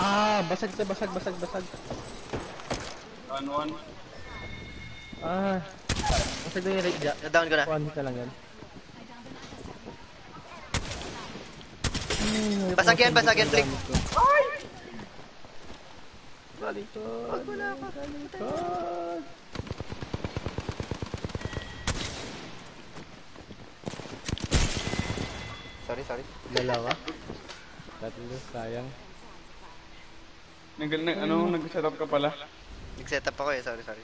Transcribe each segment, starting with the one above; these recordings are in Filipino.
Ah, basag to, basag, basag, basag. One, one. Ah, basag na yung rate ja. Na-down ko na. One hit na lang yan. Hmm, Basag yan, basag yan, Flick. Balikod! Balikod! Sorry, sorry. Dalawa. Tatlo, sayang. Nag, nag, ano, nag-set up ka pala. Nag-set up ako eh, sorry, sorry.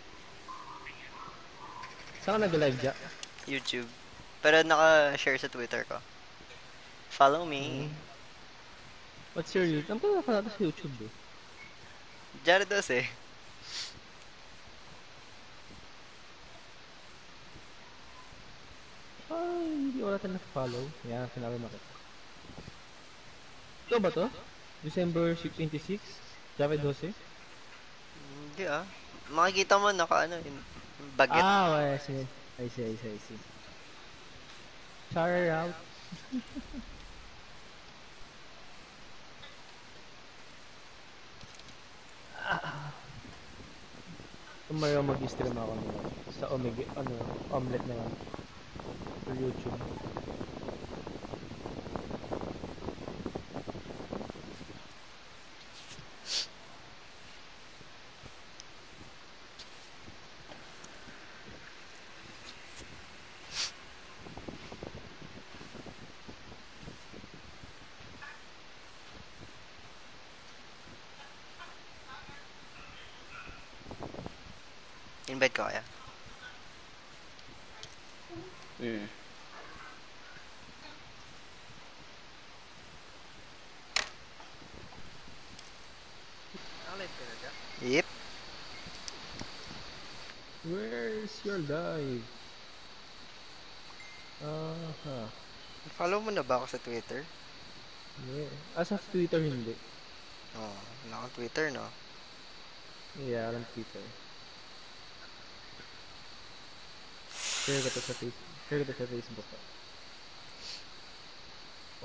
Saan ka nag-live ja? YouTube. Pero naka-share sa Twitter ko. Follow me. What's your YouTube? Ang pala pala sa YouTube eh. Jarados eh. Ay, hindi wala tayo na-follow. Yan, sinabi mo kita. Ito ba to? December 26? Javed Jose? Hindi ah. Makikita mo naka ano, in- baget. Ah, okay, I see. I see, I see, I see. Shout out. Tomorrow mag-stream ako nila sa Omega, ano, omelette na lang. For YouTube. Invite ko kaya. Yeah. Yep. Where's your live? Aha. Follow mo na ba ako sa Twitter? Yeah. As of Twitter, hindi. Oo, oh, wala akong Twitter, no? Yeah, alam Twitter. Share ko to sa Facebook. Share ko to sa Facebook. ah.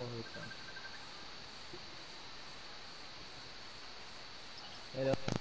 Oh, wait lang. Hello.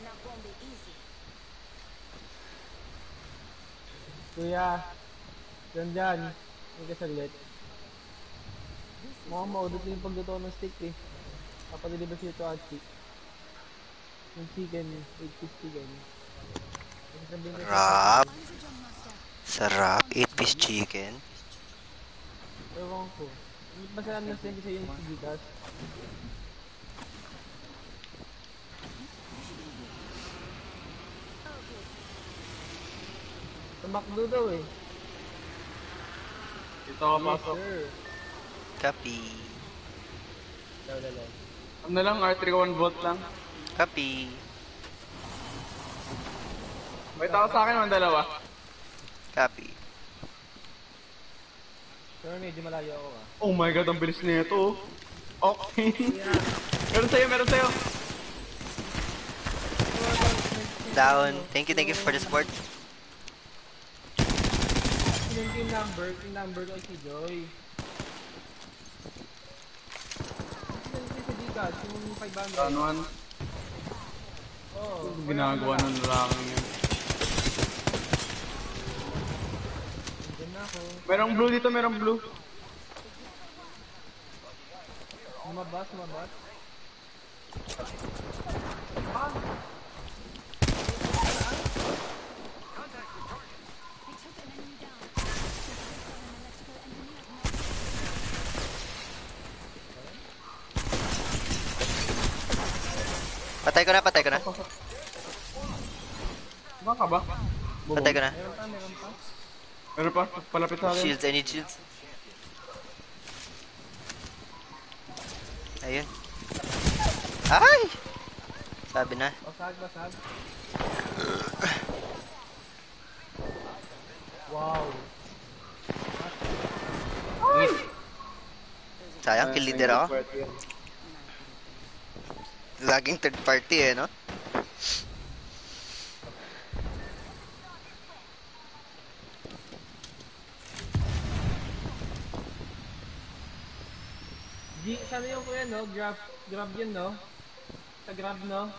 Is not going to be easy. Kuya, dyan dyan. May kasalit. Mukhang maudot na yung pagluto ng steak eh. Papadeliver siya ito Achi. Yung chicken, 8 piece chicken. Sarap. Sarap. 8-piece chicken. Ewan ko. Masarap na send sa yung sigitas. McDo daw eh. Ito ako pasok. Copy. Daw lalo. Ano lang, R3 1 volt lang. Copy. May tao sa akin ng dalawa. Copy. Pero medyo malayo ako ah. Oh my god, ang bilis na ito. Okay. meron sa'yo, meron sa'yo. Down. Thank you, thank you for the support. Yung number, team number ko si Joy. Yung yung 500. Ano, ano? Oo. Ginagawa ng lalaking yun. Merong blue dito, merong blue. Lumabas, lumabas. They Patay ko na, patay ko na. Baka ba? Patay ko na. Meron pa, meron pa. Meron pa, palapit sa akin. Shields, I need shields. Ayun. Ay! Sabi na. Basag, basag. Wow. Sayang, kill leader ako. Laging third party eh, no? G, sana yung kuya, no? Grab, grab yun, no? Sa grab, no?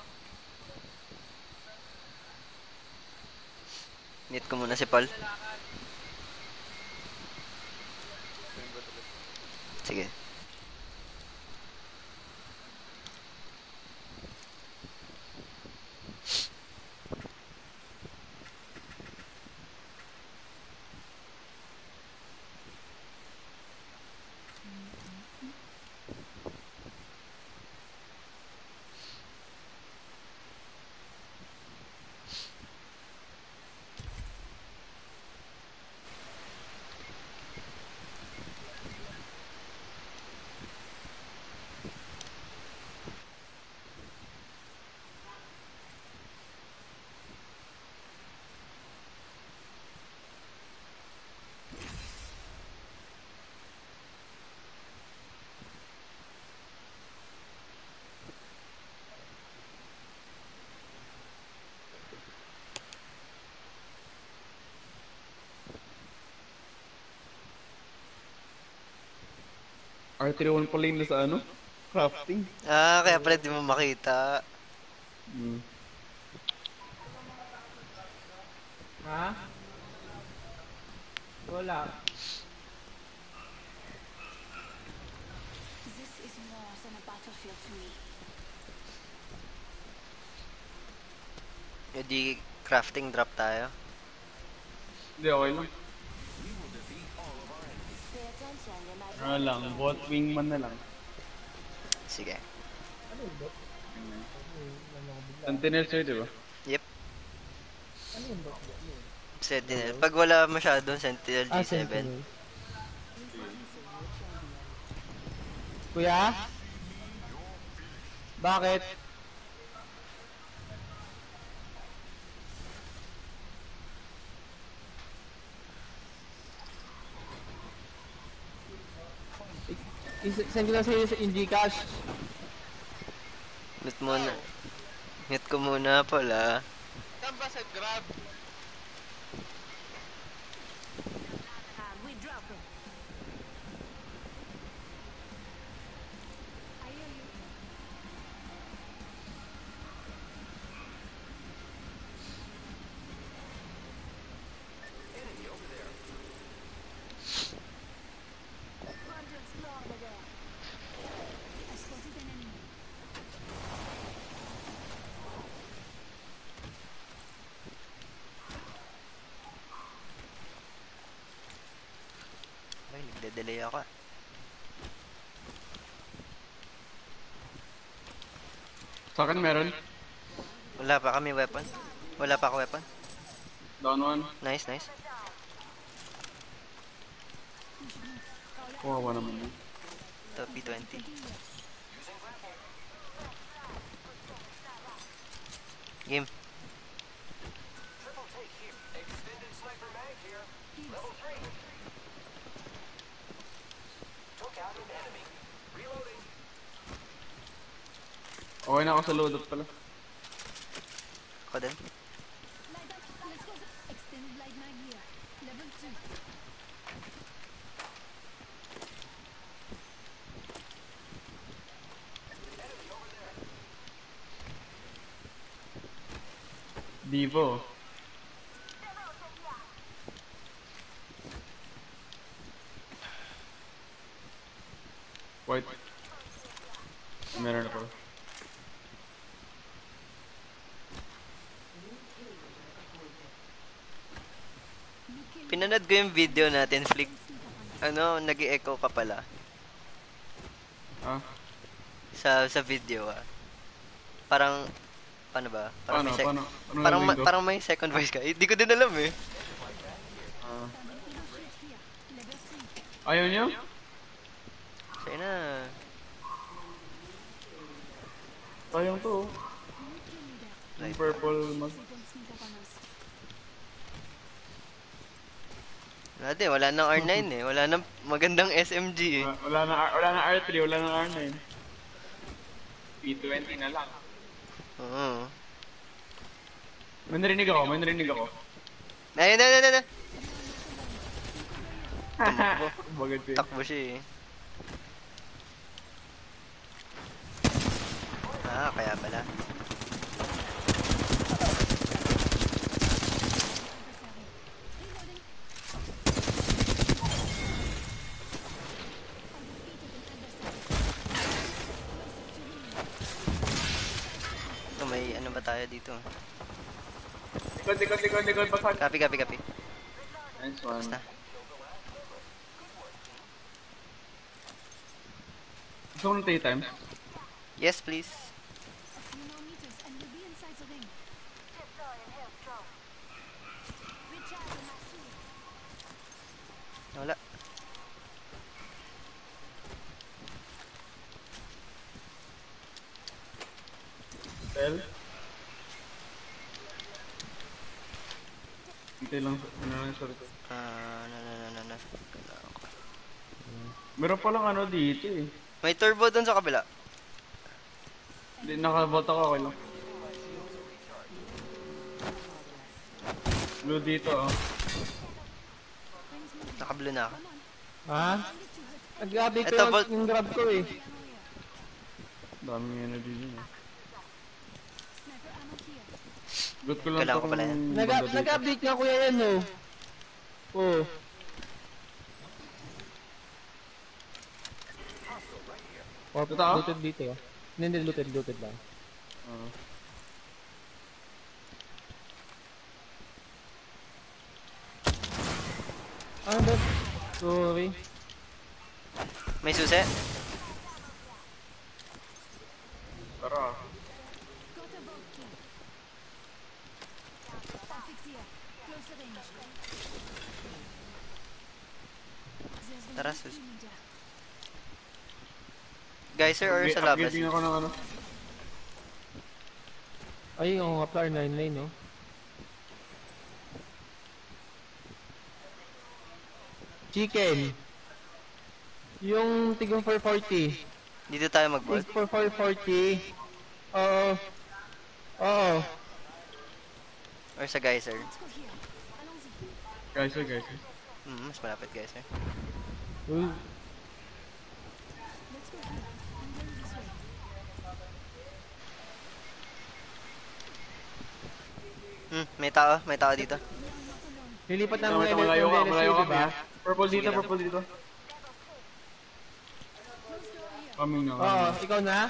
Meet ko muna si Paul. Sige. R31 pala yun sa ano? Crafting. Ah, kaya pala di mo makita. Hmm. Ha? Wala. This is more than a battlefield to me. E di crafting drop tayo. Hindi, okay lang. Ano lang, bot wingman na lang. Sige. Ano yung bot? Ano ano? Sentinel sir, di ba? Yep. Ano yung bot? Ano? Sentinel. Pag wala masyadong Sentinel Ah, G7. Sentinel. Kuya? Bakit? Send ko na sa'yo sa Indicash. Meet muna. Meet ko muna pala. Saan ba sa grab? we drop them. I hear you. Hundreds more over there. I spotted an enemy. Ay, nagde-delay ako. Sa akin meron. Wala pa kami weapon. Wala pa ako weapon. Down one. Nice, nice. Kawawa naman yun. Ito, P20. Game. Okay na ako sa loadout pala. Ako din. Light up. Let's go. Extended light mag here. Level 2. Devo. White. Meron ako. Pinanood ko yung video natin, Flick. Ano, nag echo ka pala. Ah, Sa sa video, ah. Parang, paano ba? Parang paano, may, paano? Ano parang, ma- parang may second voice ka. Hindi ko din alam eh. 3. Ayaw niyo? Sa'yo na. Sayang to. oh. Yung purple mag... Us. Wala nang R9 eh. Wala nang magandang SMG eh. Wala- Wala na, R- wala na R3, wala na R9. P20 na lang. Oo. May narinig ako, may narinig ako. Ayun, ayun, ayun, ayun. Bagad ko yun. Takbo siya eh. Ah, kaya pala. So, may ano ba tayo dito? Likod, likod, likod, likod, basag. Copy, copy, copy. Nice one. Basta. Gusto mo ng tea time? Yes, please. A few more meters and we'll be inside the ring. Recharging my shields. Wala. Bell? Hintay lang, ano lang sa likod. Ah, na, na, na, na, na. Meron palang ano dito eh. May turbo doon sa kabila. Hindi, nakabot ako, okay lang. Blue dito oh. Nakablue na ako. Ha? Ito, ko yung, yung grab ko eh. Daming energy dyan eh. Sniper ammo here. Good ko lang Kailangan ko pala yan. Nag-update nga kuya yan oh. Oh. Oh, Totoo? looted dito oh. Hindi, hindi, looted, looted lang. Oo. Ano ba? Sorry. May susi? Tara. Got a bolt key. Optics here. Close the range. There's the Tara, sus. Geyser or sa labas? Upgrading ako ng ano. Ay, yung nga pala, 9 lane no? Chicken. Yung tigong 440. Dito tayo mag-bot. Tig for 440. Oo. Oo. Or sa Geyser. Oh, guys. Hmm, mas malapit Geyser. Uy, Way. Hmm, may tao, may tao dito. Lilipat tama, LS malayo ka, yung malayo ka. diba? Purple dito, purple dito. Coming na. Oo, ikaw na?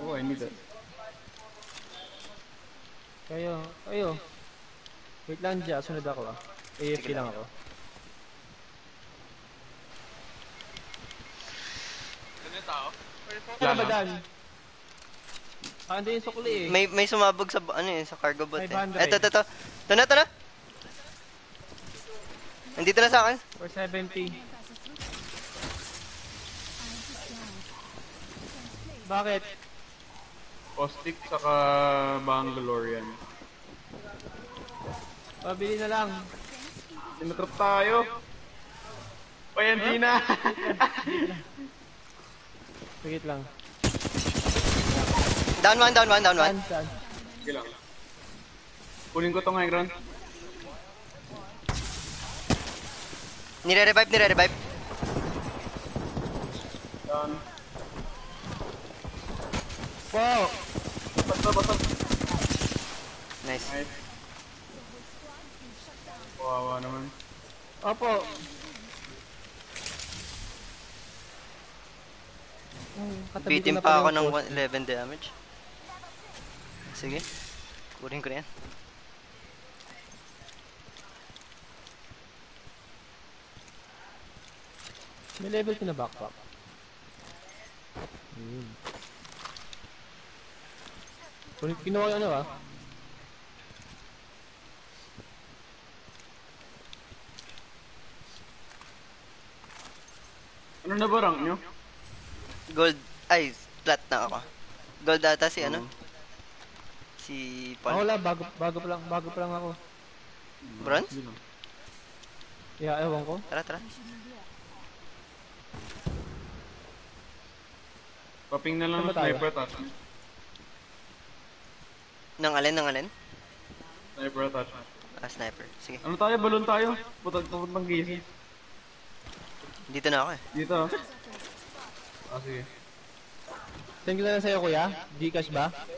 Oh, I need that. Kayo, kayo. Wait lang dyan, sunod ako ah. AFK lang ako. Ano ba Wala na. dan? Ah, hindi yung sukli eh. May may sumabog sa ano eh, sa cargo bot eh. 500. Eto, eto, eto. Ito na, ito na. Nandito na sa akin. 470. Passes through. Eyes is down. Defense place. Bakit? Caustic saka Bangalore yan. Pabili na lang. Sinatrap tayo. Ayan, di na. Wait lang. Down one, down one, down one. Sige lang. Kunin ko tong high ground. Nire-revive, nire-revive. Done. Wow! Basta, basta. Nice. Nice. Kawawa naman. Opo! Hmm, katabi Bitin pa ako ng 11 damage. Sige. Kurin ko na yan. May level ka na backpack. Hmm. Kunin, yung ano ah. Ano na ba rank nyo? Gold. Ay, flat na ako. Gold ata si ano? Oo. Si Ako Paul. wala, bago, bago pa lang, bago pa lang ako. Bronze? Lang. Yeah, ewan ko. Tara, tara. Paping na lang ng sniper attach. Nang alin, nang alin? Sniper attach. Ah, sniper. Sige. Ano tayo? Balon tayo? Putag pupuntang gising. Dito na ako eh. Dito ah. Ah, sige. Send ko na lang sa'yo kuya. Gcash ba? Send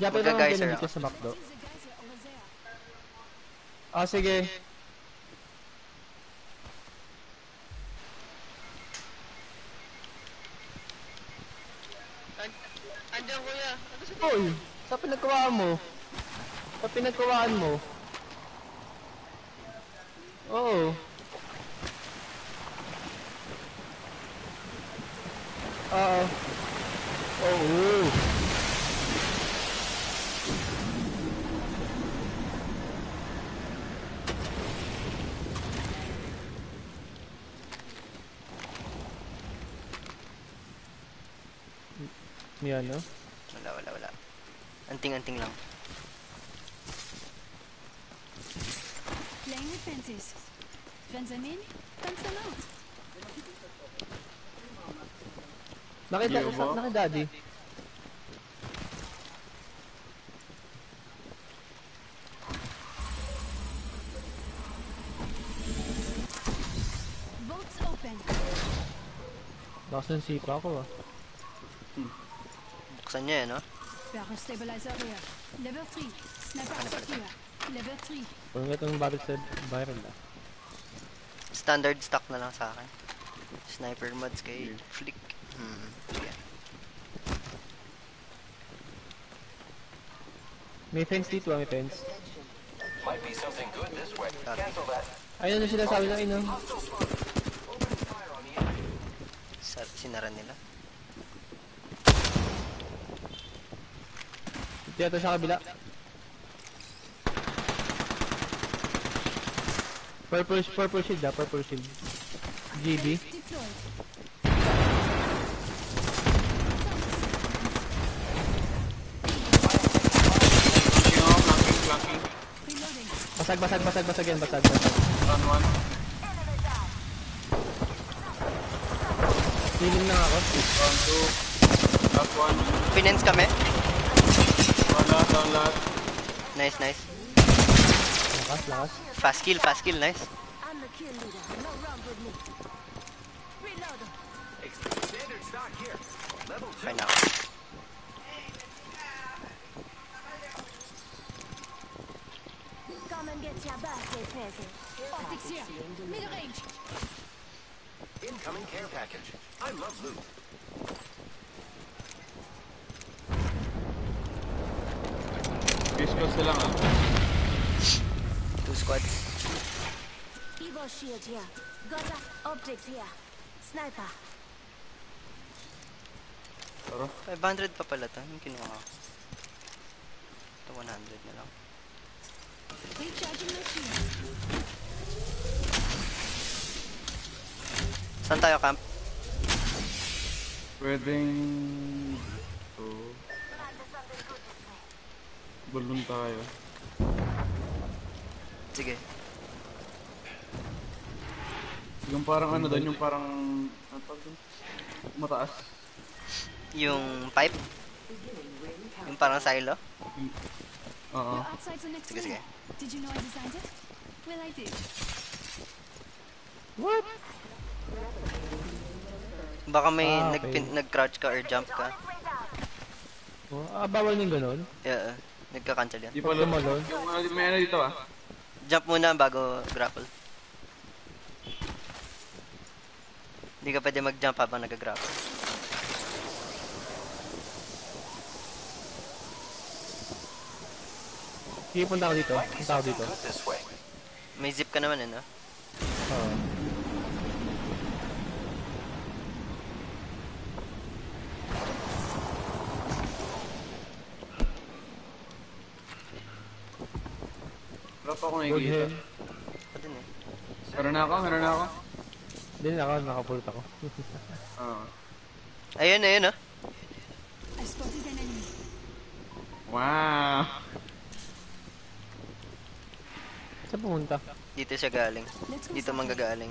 Japay lang ang ako. Gcash sa McDo. Ah, sige. Andiyan kuya. Hoy, sa pinagkawaan mo? Sa pinagkawaan mo? Oo. Oh, Oo. Oo. Yan, no? Wala, wala, wala. Anting-anting lang. Playing with fences. Fence them in, fence them out. Nakita, Yo, sa, ba? nakita daddy. Boats open. Lakas ng sipa ako ah. Buksan niya eh, no? Barrel stabilizer here. Level 3. Sniper assault here. Level 3. Kung itong battle sa viral ah. Standard stock na lang sa akin. Sniper mods kay Flick. Hmm. Sige. May fence dito ah, may fence. Sorry. Ayun na sila sabi na ino. Sa sinara nila. Dito sa kabila. Purple, purple shield ah, purple shield. GB. Basag, basag, basag, basag yan, basag, basag. Run one. Healing lang ako. Run two. Last one. Finance kami. One last, one last. Nice, nice. Lakas, lakas. Fast kill, fast kill. Nice. I'm the Optics here. Mid range. Incoming care package. I love loot. Fish close na lang ah. Two squads. Evo shield here. Got that optics here. Sniper. Tara. 500 pa pala to. Yung kinuha ko. Ito 100 na lang. Saan tayo camp? Pwedeng... Ito. Balon tayo. Sige. Yung parang ano doon, yung parang... Ano? Mataas. Yung pipe? Yung parang silo? Oo. Sige, sige. Did you know I designed it? Well, I did. What? Baka may Ah, okay. nagpin- nag-crouch ka or jump ka. Oh, ah, bawal yung ganun. Yeah, nagka-cancel yan. Di pala. Tumalon. Yung ano, may ano dito ah. Jump muna bago grapple. Hindi ka pwede mag-jump habang nag-grapple. Sige, punta ako dito. Punta ako dito. May zip ka naman eh, no? Oo. Wala pa ako nakikita. Ako din eh. Meron na ako, meron na ako. Din ako, nakapulot ako. Oo. Ayun, ayun ah. I spotted an enemy. Wow. Saan pumunta? Dito siya galing. Dito manggagaling.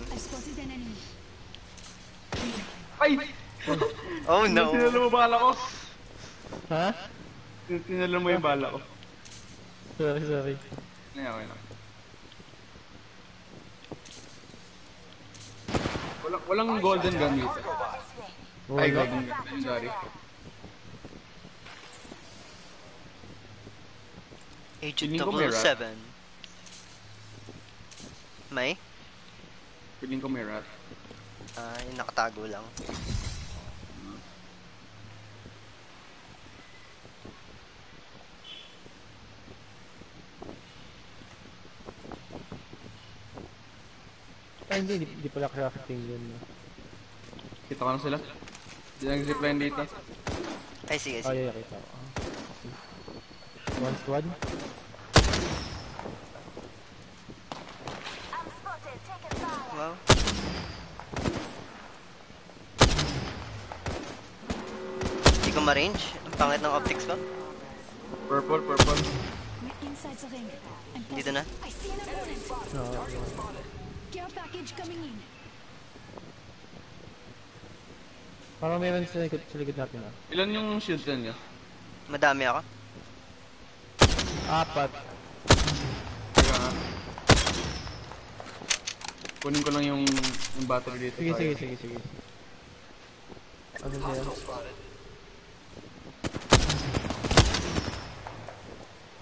Ay! Oh no! Tinalo mo bala ko. Ha? Tin- Tinalo mo yung bala ko. Sorry, sorry. Ay, okay lang. Walang, walang golden gun dito. Oh, Ay, golden gun. Sorry. Agent Feeling ko may rat. 007. May? Feeling ko may rat. Ah, yung nakatago lang. Ay, hindi, di, di pala crafting yun. no. Kita ko na sila. Hindi nag-zipline dito. Ay, sige, Oh, sige. yeah, yeah, kita ko. Okay. One squad? I'm spotted. Wow. Hindi ko ma-range. Ang pangit ng optics ko. Purple, purple. Dito na. No, no. Care package coming in. Parang meron sa likod, sa likod natin ah. Ilan yung shield gun niya? Madami ako. Apat. Kaya nga. Kunin ko lang yung, yung battery dito. Sige, sige, sige, sige. Ano siya?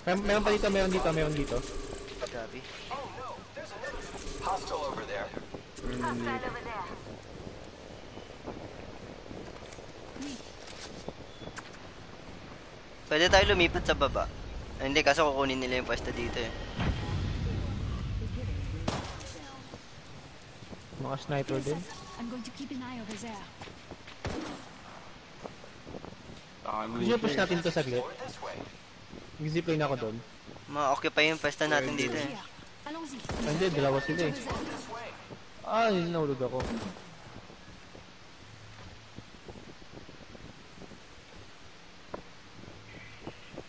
Mer meron pa dito, meron dito, meron dito. Gabi. Hostile over there. Meron dito. over there. Pwede tayo lumipat sa baba. Ay, hindi, kaso kukunin nila yung pwesto dito eh. Mga sniper din. I'm going to keep an eye over mo Gusto nyo push natin to saglit? Mag-zipline ako doon. Ma-occupy yung pwesto natin dito eh. Ah, hindi, dalawa sila eh. Ah, yun nahulog ako.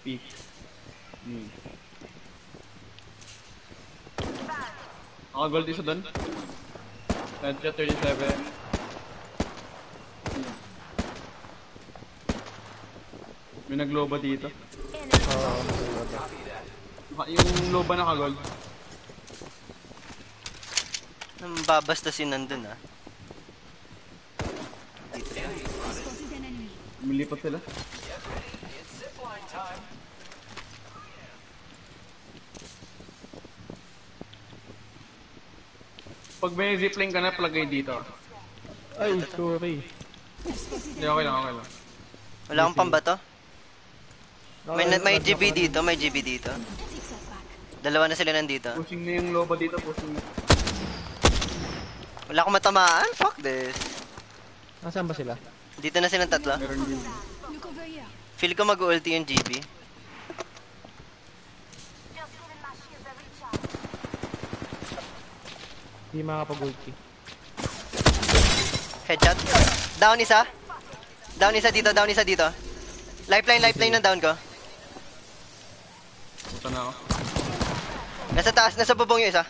Peak. Hmm. Naka-gold isa doon. Headshot 37. May nagloba dito. Oo. Naka- Yung loba naka-gold. Nang babastasin nandun ah. Dito yan. Sila. Pag may zipline ka na, plagay dito. Ay, sorry. Hindi, okay lang, okay lang. Wala akong pambato. May, Okay, may wag GB dito, may GB dito. Dalawa na sila nandito. Pushing na yung loba dito, pushing na. Wala akong matamaan. Fuck this. Nasaan ba sila? Dito na silang tatlo. Meron din. Look over here. Feel ko mag-ulti yung GB. Just giving my shields a recharge. Hindi makakapag-ulti. Headshot. Down isa. Down isa dito, down isa dito. Lifeline, lifeline ng down ko. Punta na ako. Nasa taas, nasa bubong yung isa.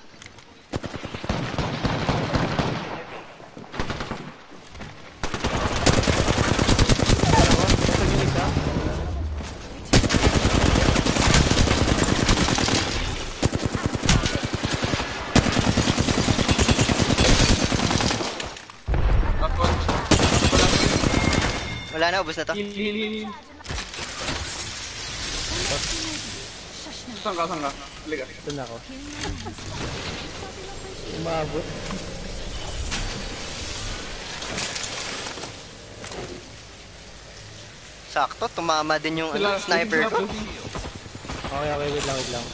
ubos na to. Heal, heal, heal. Saan ka, saan ka? Halika. Ito na ako. Umabot. Sakto, tumama din yung ano, sniper ko. Okay, okay, wait lang, wait lang.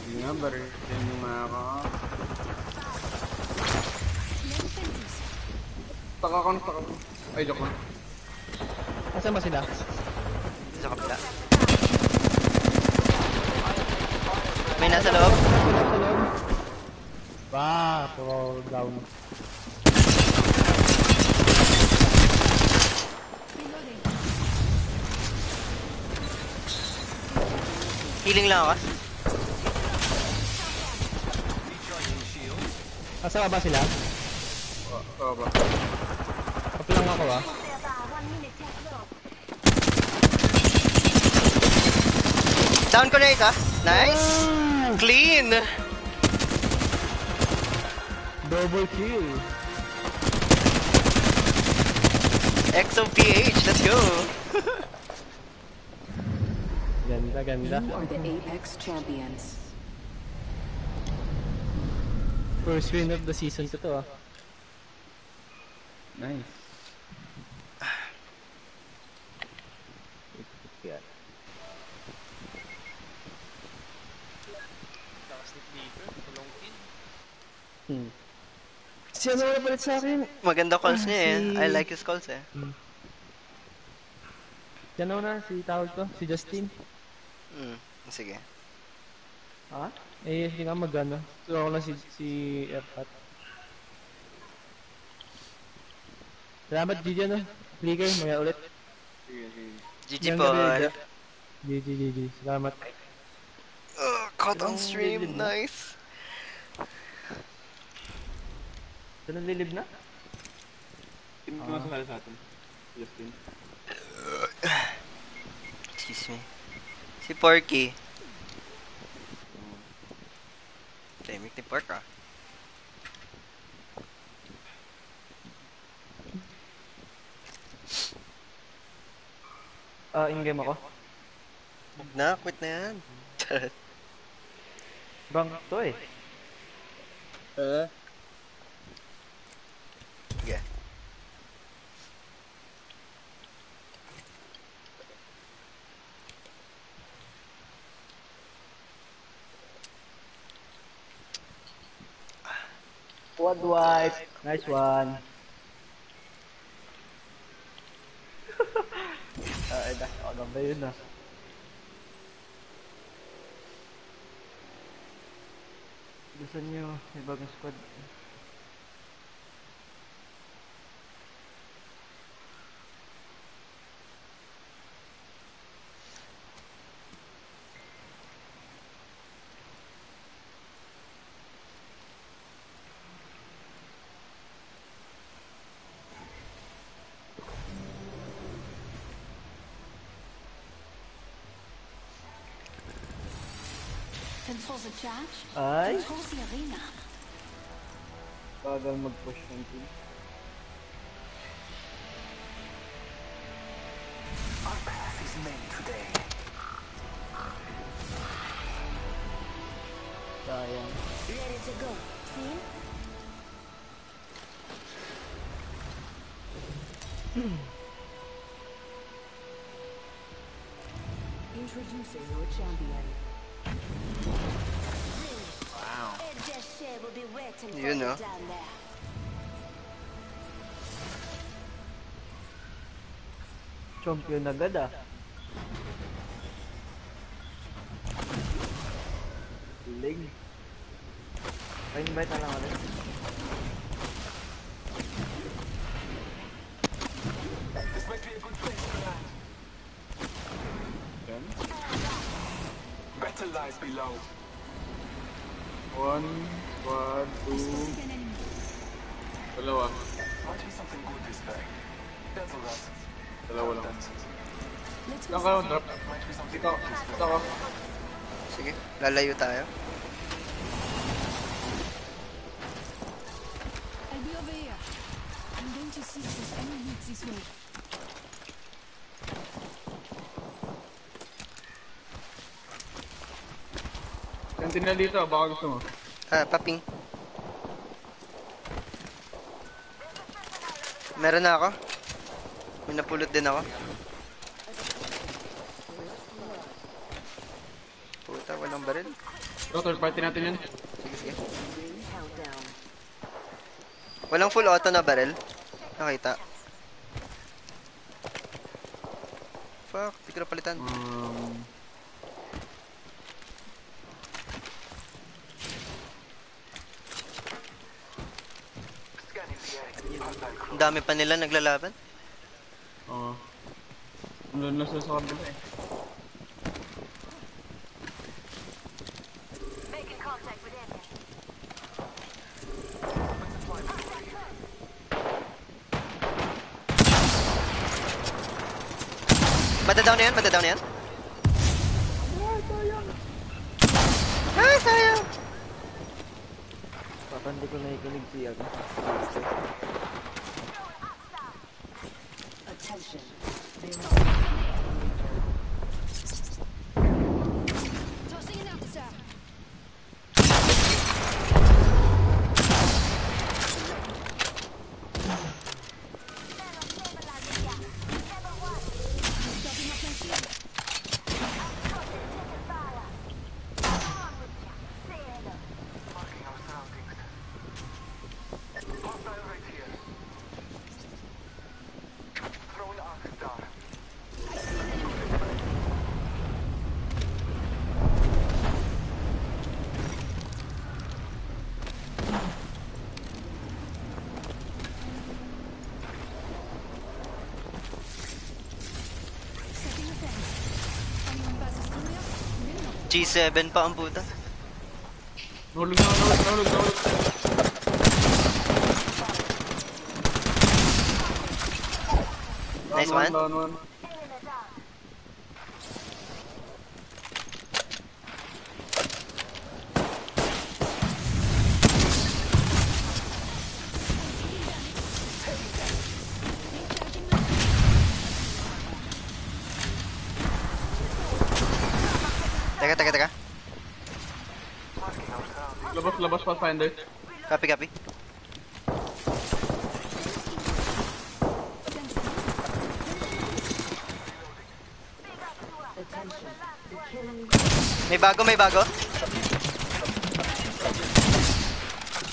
Hindi nga, barin yung mga Taka ko na, taka ko. Ay, joke lang. Asan ba sila? Sa kabila. May nasa loob. Sila sa loob. Ba, puro down. Healing lang ako. Asa ba sila? Oo ba? Up lang ako ah. Down ko na isa. Nice. Clean. Double kill. XOPH, let's go. Ganda, ganda. You are the Apex champions. First win of the season to to ah. Nice. Yeah. Hmm. Si ano na palit sa akin? Maganda calls niya eh. I like his calls eh. Si ano na, si tawag ko, si Justin. Mm, sige. Ha? Eh, hindi nga magano. So ako lang si, si F-Hat. Salamat, Gigi, ano? Flicker, maya ulit. GG Paul. gabi, gabi. GG, GG. Salamat. Uh, caught on stream, nice. Ito nalilib na? Sino ko masasali sa atin? Justin. Excuse me. Si Porky. Timing ni Pork ah. Ah, in-game ako. Huwag na, quit na yan. Bang to eh. Uh. Sige. Quad wipe. Nice one. ah, ba yun ah. Gusto nyo, bagong squad. Ay, Controls bagal mag-push ng team. Our path is made today. Sayang. Ready to go. See? Hmm. Introducing your champion. Down there. Champion agad ah. Lig. Pa-invite na lang ulit. Go. kayo? Drop. Dito. Dito ako. Sige, lalayo tayo. I'll be over here. I'm going to see if there's any loot this way. Sentinel dito, baka gusto mo. Ah, paping. Meron na ako. May napulot din ako. Puta, walang baril. Bro, third party natin yun. Sige. Walang full auto na baril. Nakita. Fuck, di ko na palitan. Um. Ang dami pa nila naglalaban. oo. Nandun na sila sa kabila eh. Madadown na yan, madadown na yan. Ay, sayang! Baka hindi ko nakikinig si ano. Attention. Tossing G7 pa ang puta. Nahulog na, nahulog, nahulog, nahulog. Nice Down one. Down one. Pathfinder. Copy, copy. Attention. The killing May bago, may bago.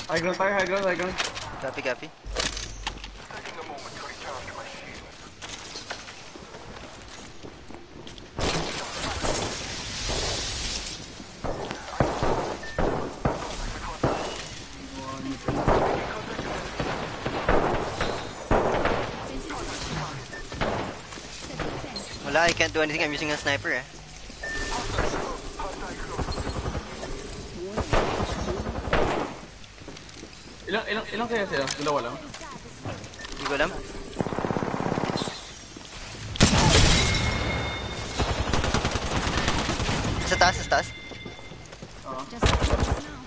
High ground tayo, high ground, high ground. Copy, copy. Can't do anything. I'm using a sniper eh. Ilang, ilang, ilang kaya sila? Dalawa lang. Hindi ko alam. Sa taas, sa taas. Just like it is now.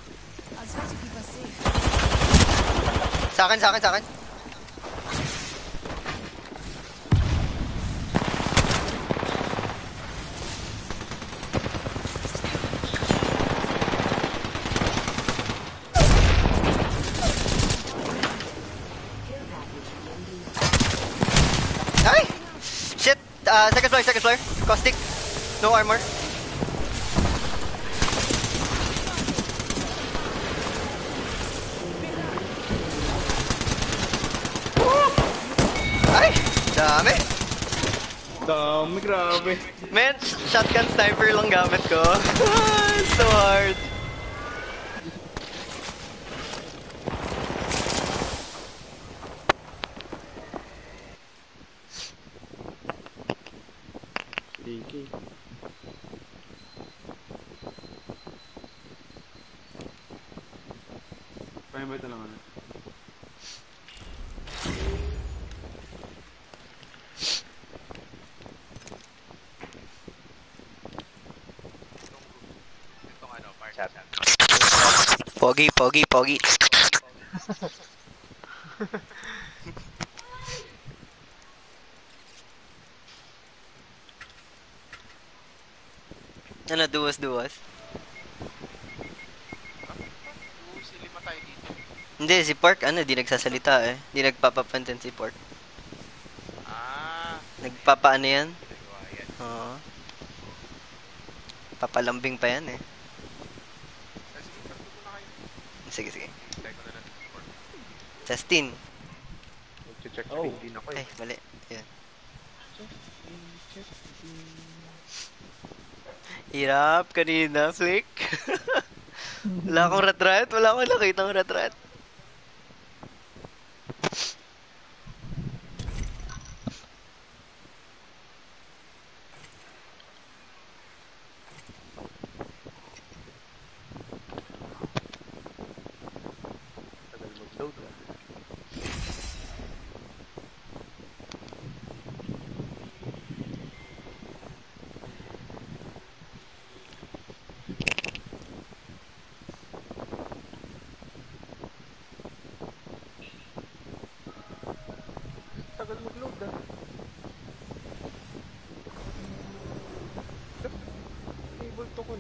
I'll try to keep us safe. Sa akin, sa akin, sa akin. Man, shotgun sniper lang gamit ko. So hard. Pa-invite na lang ano. Pogi, pogi, pogi. ano, duwas, duwas? Hindi, si Park, ano, di nagsasalita eh. Di nagpapapantin si Park. Nagpapaano yan? Oo. Papalambing pa yan eh. Sige, sige. Justin. Mag-check Oh. speed din ako eh. Ay, mali. Yan. Hirap kanina, Flick. wala akong rat-rat. Wala akong nakita ng rat-rat.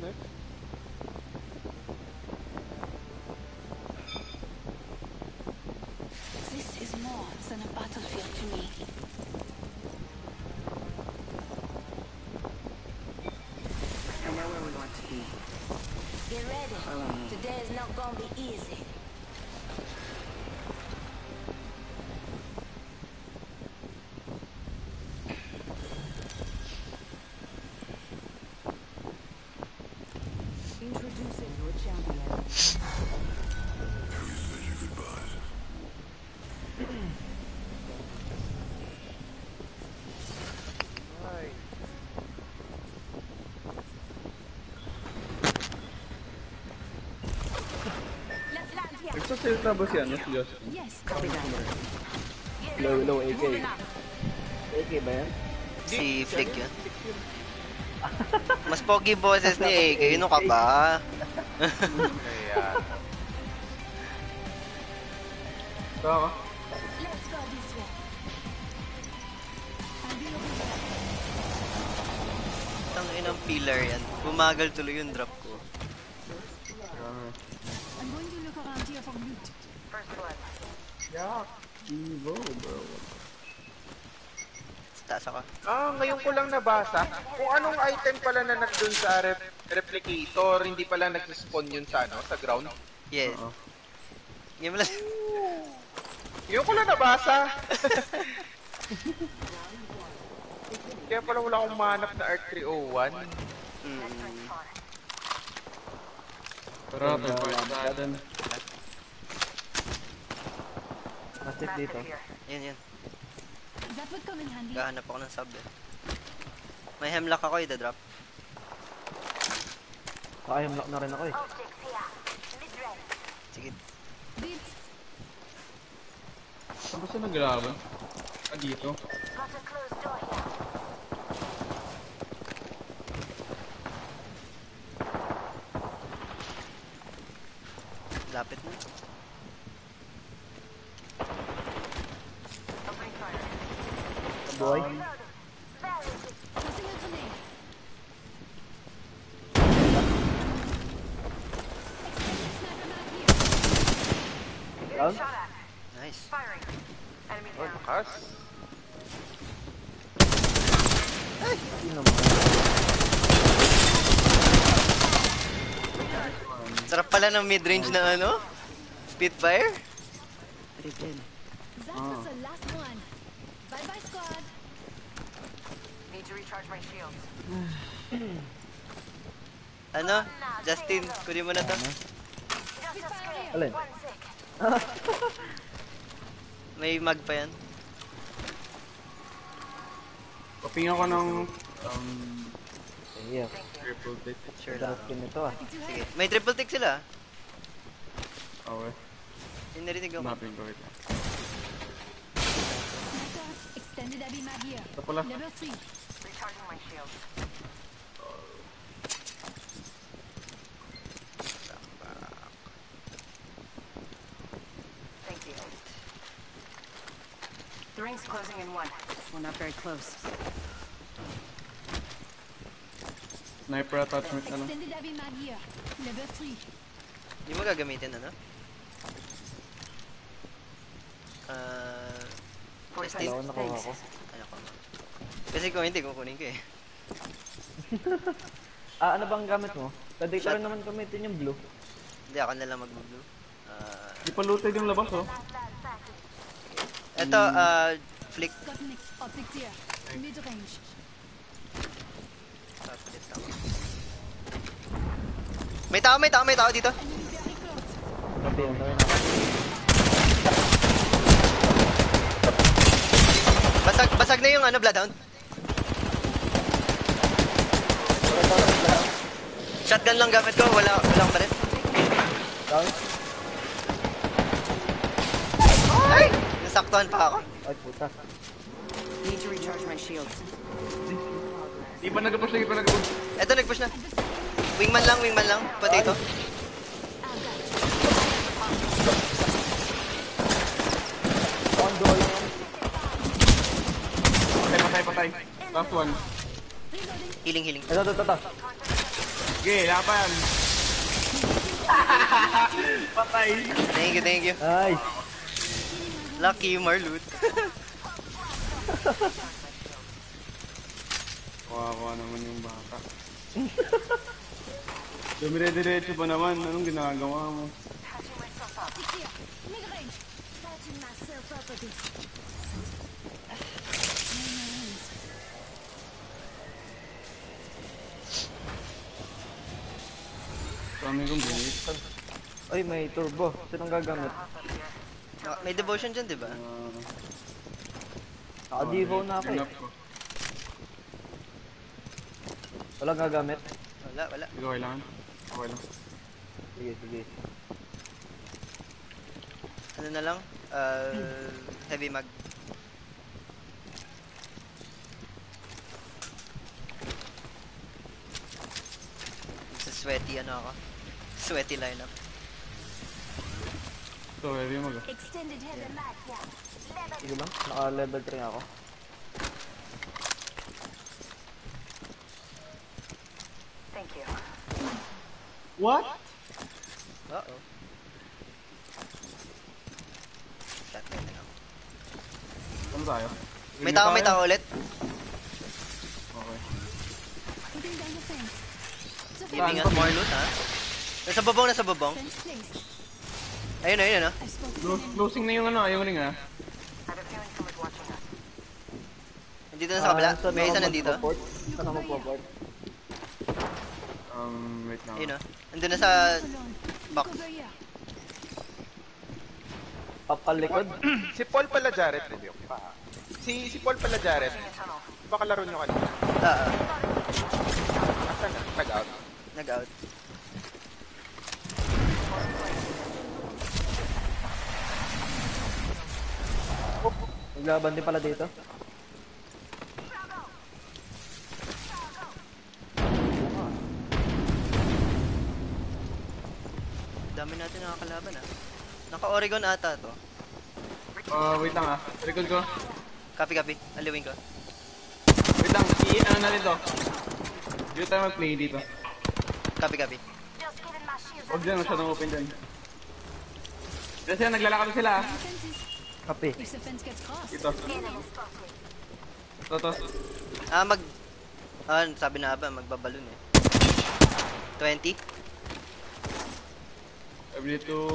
there. Nagsasalita ba si ano, si Justin? Yes. Copy that. Low, low AK. AK ba yan? Si Flick yun. Mas pogi boses ni AK. Yun ka ba? Ayan. Saka, Let's go this way. Ang inang pillar yan. Bumagal tuloy yung drop ko. I'm going to look around here for loot. First blood. Evo, bro. Taas ako. Ah, ngayon ko lang nabasa kung anong item pala na nandun sa rep replicator, hindi pala nag-spawn yun sa ano, sa ground. Yes. Ngayon mo lang. Yun ko lang nabasa. Kaya pala wala akong manap na R301. Mm. Tara, tayo pa sa atin. Nasip dito. In handy. Gahanap ako ng sub eh. May hemlock ako, ida-drop. Saka hemlock na rin ako eh. Sige. Saan ba siya naglalaban? Ah, dito. Lapit mo. Boy. Tossing a grenade. Extended sniper mag here. Down? Nice. Oh, lakas. Yun naman. Sarap pala ng mid-range na ano? Spitfire? That was the last one. Bye bye, squad. Need to recharge my shields. Ano? Justin, kunin mo na to. Alin? May mag pa yan. Kaping ako ng um, yeah. triple tick. Sure lang. May triple tick sila. Okay. Yung narinig ako. Hanapin ko ito. Sniper. Extended heavy mag here. Ito pala. Level 3. Recharging my shields. Thank you. The ring's closing in one. We're not very close. Sniper attachment na lang. Extended heavy mag here. Level 3. Hindi mo gagamitin ano? Ah... Justin? Dalawa nakuha ko. Ano ko? Kasi kung hindi, kukunin ko eh. Ah, ano bang gamit mo? Pwede ka Shot. rin naman gamitin yung blue. Hindi, ako na lang mag-blue. Ah, Di pa looted yung labas oh. eto, ah, flick. Got an optics here. Mid range. Papalit ako. May tao, may tao, may tao dito. Ang gawin ako. Na yung ano, Bloodhound. Shotgun lang gamit ko, wala, wala akong baril. Down? Ay! Nasaktuhan pa ako. Ay, puta. Need to recharge my shields. Di pa nag-push, di pa nag-push. Eto, nag-push na. Wingman lang, wingman lang. Potato. On Patay, patay. Last one. Healing, healing. Ito, ito, ito, ito. Sige, laban. patay. Thank you, thank you. Nice. Lucky Marlut. Kawawa naman yung bata. Dumire-diretso pa naman. Anong ginagawa mo? Optics here. Mid range. Patching myself up a bit. Kami kong binit. Ay, may turbo. Sinong gagamit? Ah, May devotion dyan, di ba? Uh, Naka-devo na ako eh. Ganap ko. Walang gagamit. Wala, wala. Sige, okay lang. Okay lang. Sige, sige. Ano na lang? Uh, heavy mag. Sa sweaty ano ako. Sweaty lineup. Ito, heavy mag. Extended mag, yeah. Level Sige lang. Naka-level 3 ako. Thank you. What? Uh-oh. Shotgun na lang. Ano tayo? May tao, may tao ulit. Okay. Giving us more loot, ha? Nasa bobong, nasa placed. Ayun, ayun, ayun, an enemy. closing na yung ano, yung ring ah. Nandito na sa kabila. Ah, May isa nandito. Saan ako magpo-port? Um, wait lang. Ayun, oh. Nandun na sa box. Papalikod? Si Paul pala Jared. Si si Paul pala Jared. Baka laro nyo kanina. Ah, ah. Asan na? Nag-out. Nag-out. Naglaban din pala dito. Dami natin nakakalaban, ah. Naka-Oregon ata to. Uh, wait lang ah. Record ko. Copy, copy. Aliwin ko. Wait lang, i-ano natin to. Dito tayo mag-play dito. Copy, copy. Huwag dyan, masyadong open dyan. Kasi naglalakad na sila ah. Kape. Ito. Ito, to. Ah, mag... Ah, sabi na ba, magbabalon eh. 20? Every two.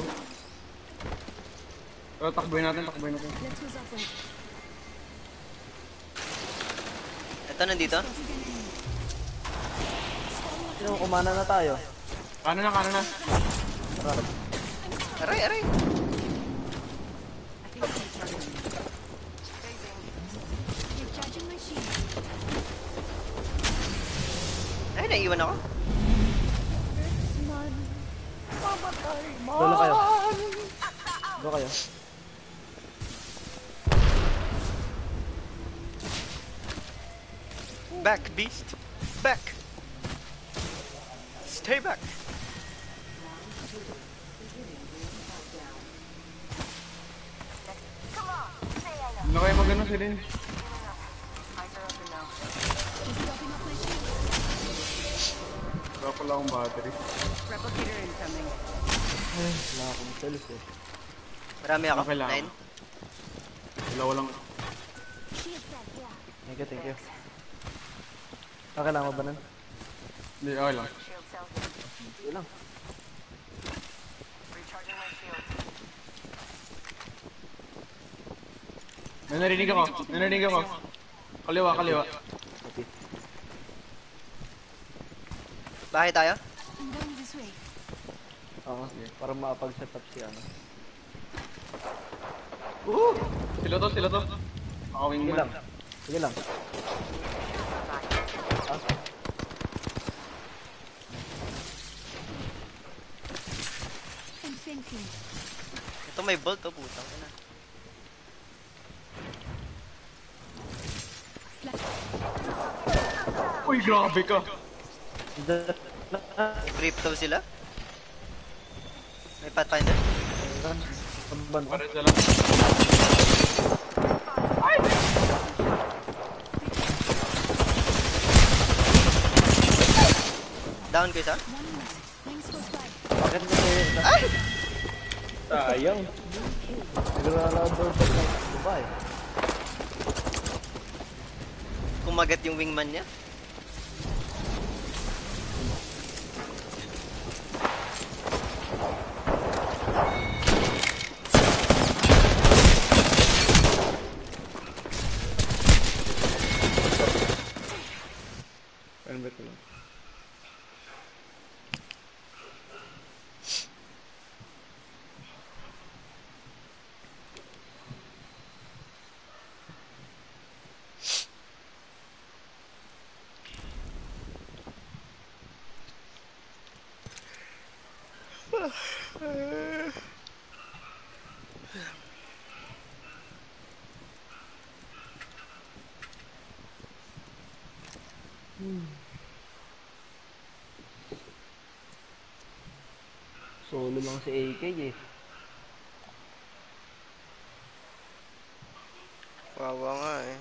Pero takboy natin, takboy natin. Ito, nandito. Sino, kumana na tayo. Kano na, kano na. Aray, aray. Recharging my shield. Ay, naiwan ako. Dulo kayo. Dulo kayo. Back, beast. Back. Stay back. Na kayo mag-ano my shield. Wala pala akong battery. Replicator incoming. Ay, wala akong cells eh. Marami ako. Okay lang. Nine. Dalawa lang. Thank you, thank you. Ah, kailangan mo ba nun? Hindi, okay lang. Yun lang. Recharging my shield. May narinig ako. May narinig ako. Kaliwa, kaliwa. Bahay tayo? I'm going this way. Oo. Para makapag-set up si ano. Uh! Sila to, sila to. Ako Sige wingman. lang. Sige lang. Ah, I'm fencing. Ito may bolt oh, putang ina. Grabe ka. da- Crypto sila? May pathfinder? Tamban ko. Pare sila. Down ko isa? One minute. Rings close by. Bakit kasi... Sayang. Naglalabor pa lang babae. Kumagat yung wingman niya? Ayun ba ito lang? Lang si AK eh. Wawa nga eh.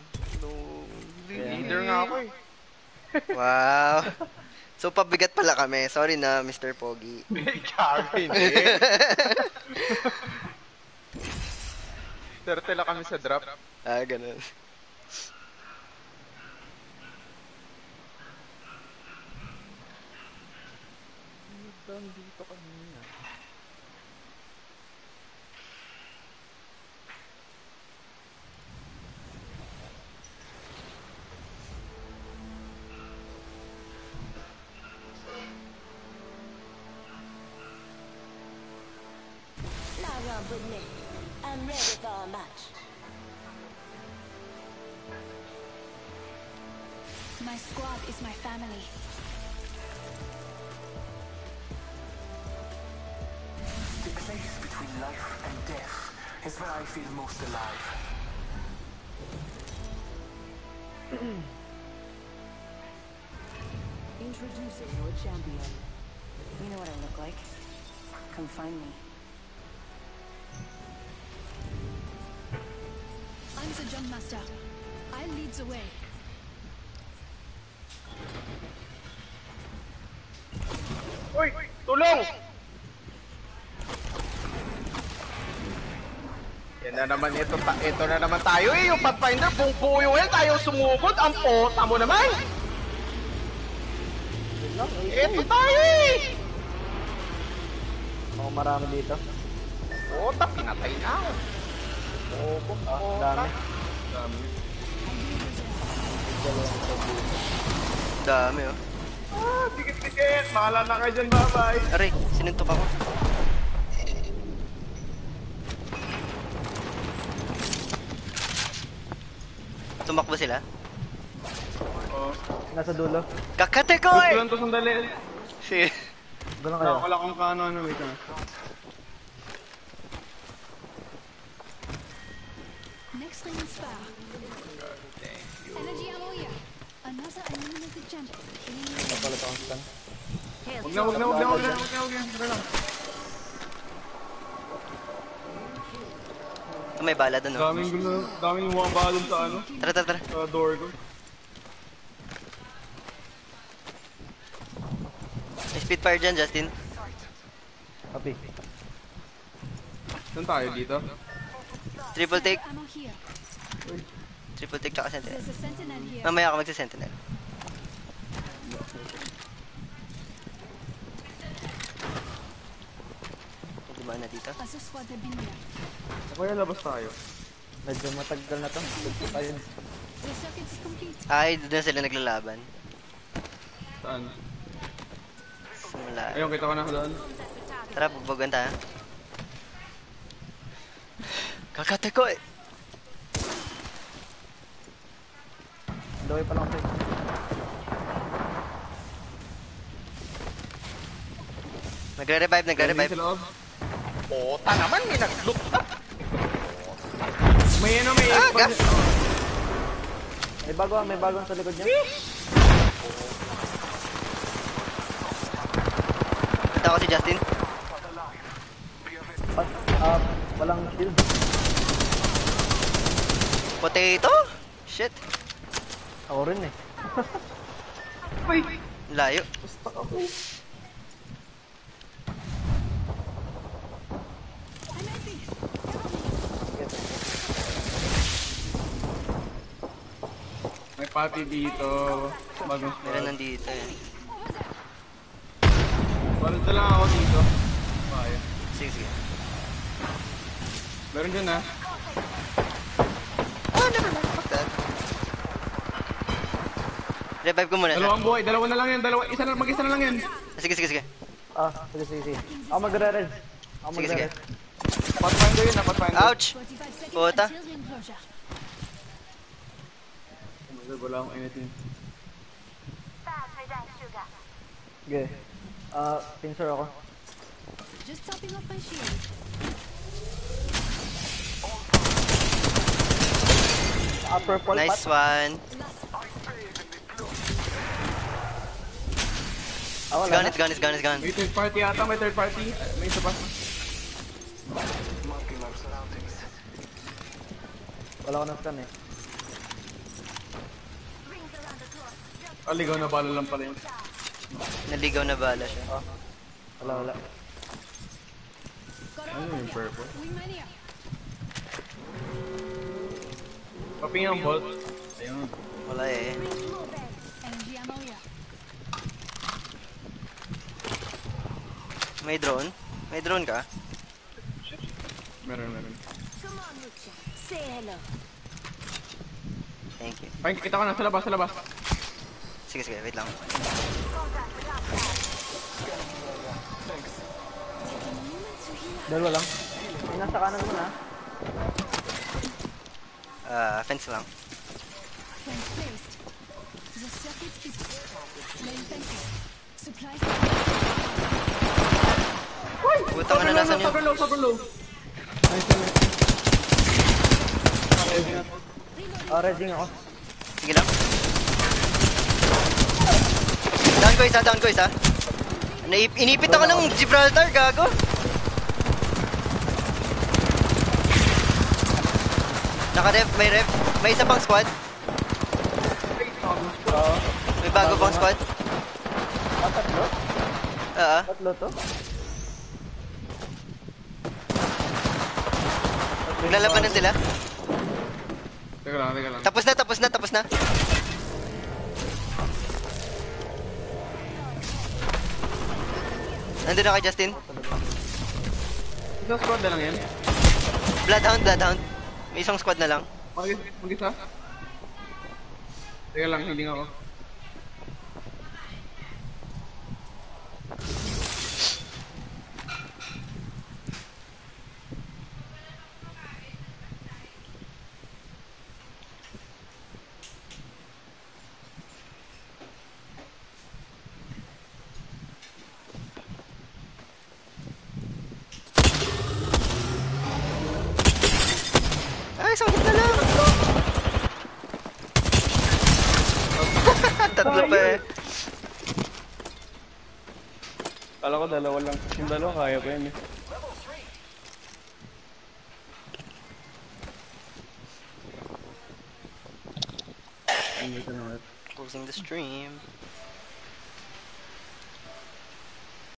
Kaya Leader nga ako eh. Wow. So pabigat pala kami. Sorry na, Mr. Pogi. Hindi. Turtle lang kami sa drop. Ah, ganun. My squad is my family. The place between life and death is where I feel most alive. Introducing your champion. You know what I look like. Come find me. I'm the jump master. I lead the way. Na naman ito, ta- ito na naman tayo eh, yung Pathfinder, buong buo yung yan, tayo sumugod, ang pota mo naman! Ito tayo eh! Ako marami dito. Pota, pinatay na ako. Opo. Ah, dami. Dami oh. Ah, dikit-dikit, mahala na kayo dyan, bye-bye. Aray, sinuntok ako. Tumakbo sila? Oh. Nasa dulo. Kakate ko eh! lang to sandali. Si... Doon lang kayo. Wala kung kaano ano, wait lang. May bala dun oh. Daming gulo, daming bumaba dun sa ano, Tara, tara, tara. sa door ko. May Spitfire dyan, Justin. Copy. Saan tayo dito? Triple take. Triple take tsaka sentinel. Mamaya ako magsa-sentinel. Dito. Squad de Binia. Kaya labas tayo. Medyo matagal na to. Medyo tayo. Ay, doon na sila naglalaban. Saan? Simula. Ayun, kita ko na doon. Tara, bubugan tayo. Kakate ko eh. Daway pa lang ako. Nagre-revive, nagre-revive. Pota naman, may nag-look up. May ano, may... Ah, gas! May bago, may bago sa likod niya. Punta ko si Justin. Pas, ah, walang shield. Potato? Shit. Ako rin eh. Layo. May pati dito. Bagong Meron squad. nandito eh. Walad na lang ako dito. Kaya. Sige, sige. Meron dyan ah. Oh, never mind. Fuck that. Revive ko muna. Dalawang buhay. Dalawa na lang yan. Dalawa. Isa na, mag-isa na lang yan. Sige, sige, sige. Ah, sige, sige, sige. Ako magre-res. Ako Sige, sige. magre-res. Pathfinder yun ah. Pathfinder. Ouch! 45 seconds Puta. Oh God, wala akong anything. Sige. Ah, pincer ako. Just topping off my shield. Ah, purple Nice one. Ah, wala Gone, na. it's gone, it's gone, it's gone. May third party ata. May third party. May isa pa. Wala ko ng scan eh. Ah, ligaw na bala lang pala yun. Naligaw na bala siya. Wala, wala. Got Ano yung purple? Paping ang bolt. Ayun. Wala eh. May drone? May drone ka? Meron, meron. Come on, Lucha. Say hello. Thank you. Ay, kita ko na. Sa labas, sa labas. Sige, sige, wait lang. Dalawa lang. May nasa kanan mo na. Ah, fence lang. Supplies. Putang na nasan yun. Super low, super low. Ah, resing ako. Sige lang. Down ko isa, down ko isa. Naip inipit ako ng Gibraltar, gago. Naka-ref, may ref. May isa pang squad. May bago pang squad. Ah, tatlo? Oo. Tatlo to? Naglalaban na sila. Teka lang, teka lang. Tapos na, tapos na, tapos na. Nandun na kay Justin. Isang squad na lang yan. Bloodhound, Bloodhound. May isang squad na lang. Mag- Mag-isa? Teka lang, hindi nga ako. Ay, isang hit na lang. Tatlo pa eh. Kala ko dalawa lang. Yung dalawa kaya